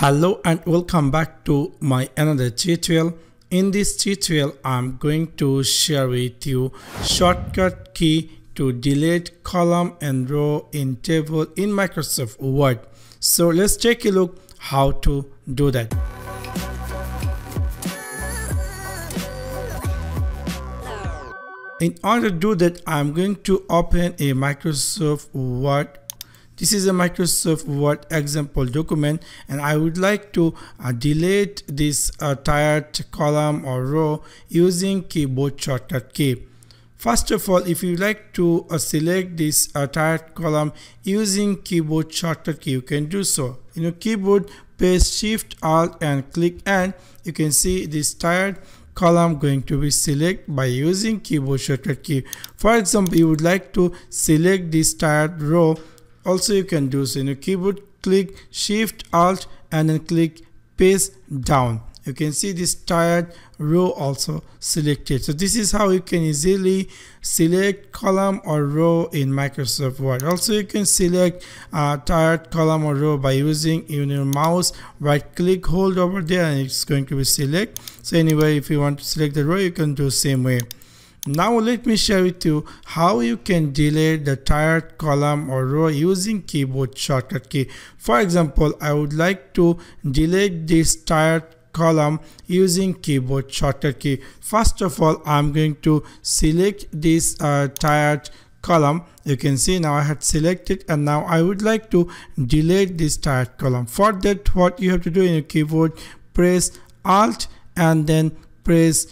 Hello and welcome back to my another tutorial. In this tutorial, I'm going to share with you shortcut key to delete column and row in table in Microsoft Word. So let's take a look how to do that. In order to do that, I'm going to open a Microsoft Word this is a Microsoft Word example document and I would like to uh, delete this uh, tired column or row using keyboard shortcut key. First of all, if you like to uh, select this uh, tired column using keyboard shortcut key, you can do so. In your keyboard, press Shift Alt and click and you can see this tired column going to be select by using keyboard shortcut key. For example, you would like to select this tired row also you can do so. In your keyboard click shift alt and then click page down. You can see this tired row also selected. So this is how you can easily select column or row in Microsoft Word. Also you can select a tired column or row by using your mouse right click hold over there and it's going to be select. So anyway if you want to select the row you can do same way now let me share with you how you can delete the tired column or row using keyboard shortcut key. For example, I would like to delete this tired column using keyboard shortcut key. First of all, I'm going to select this uh, tired column you can see now I had selected and now I would like to delete this tired column for that what you have to do in your keyboard press alt and then press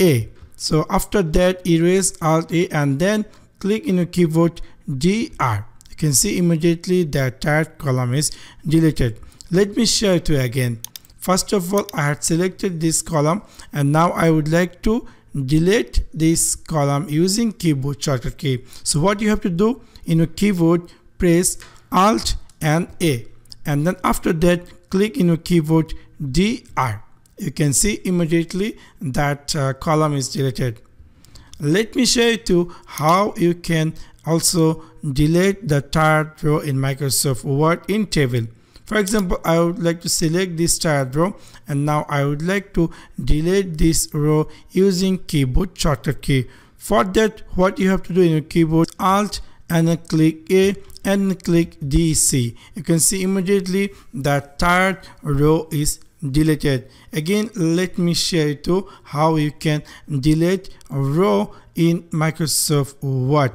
a so after that erase alt a and then click in your keyboard dr you can see immediately that that column is deleted. Let me show it to you again. First of all i had selected this column and now i would like to delete this column using keyboard shortcut key. So what you have to do in your keyboard press alt and a. And then after that click in your keyboard dr you can see immediately that uh, column is deleted. Let me show you how you can also delete the tired row in Microsoft Word in table. For example, I would like to select this tired row and now I would like to delete this row using keyboard shortcut key. For that, what you have to do in your keyboard, Alt and then click A and click DC. You can see immediately that tired row is deleted again let me share to how you can delete row in Microsoft Word.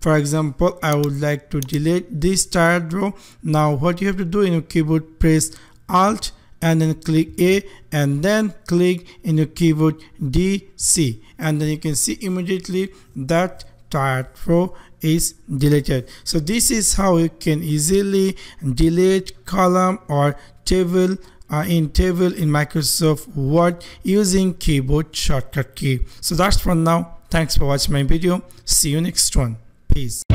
For example I would like to delete this tired row now what you have to do in your keyboard press alt and then click A and then click in your keyboard DC and then you can see immediately that tired row is deleted. So this is how you can easily delete column or table uh, in table in Microsoft Word using keyboard shortcut key. So that's for now. Thanks for watching my video. See you next one. Peace.